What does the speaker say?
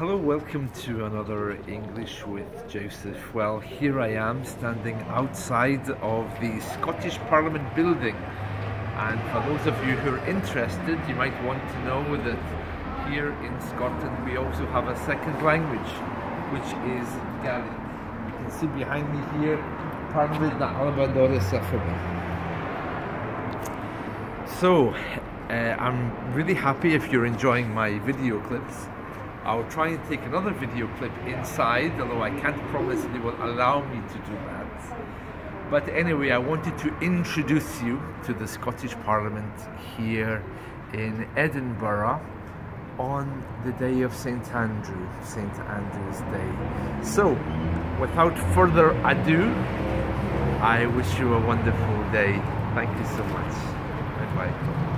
Hello, welcome to another English with Joseph. Well, here I am standing outside of the Scottish Parliament building. And for those of you who are interested, you might want to know that here in Scotland we also have a second language, which is Gaelic. You can see behind me here, Parliament na Alabandora So, uh, I'm really happy if you're enjoying my video clips. I'll try and take another video clip inside, although I can't promise they will allow me to do that. But anyway, I wanted to introduce you to the Scottish Parliament here in Edinburgh on the day of St. Andrew, St. Andrew's Day. So, without further ado, I wish you a wonderful day. Thank you so much. Bye bye.